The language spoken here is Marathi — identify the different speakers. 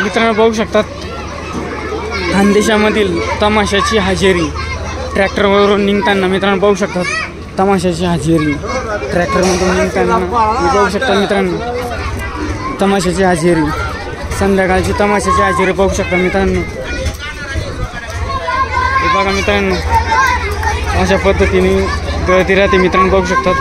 Speaker 1: मित्रांनो बघू शकतात खानदेशामधील तमाशाची हजेरी. ट्रॅक्टरवरून निघताना मित्रांनो बघू शकतात तमाशाची हजेरी. ट्रॅक्टरमधून निघताना बघू शकता मित्रांनो. तमाशाची हजेरी. संध्याकाळची तमाशाची हजेरी बघू शकता मित्रांनो. बघा मित्रांनो अशा पद्धतीने गळती राहते मित्रांनो बघू शकतात.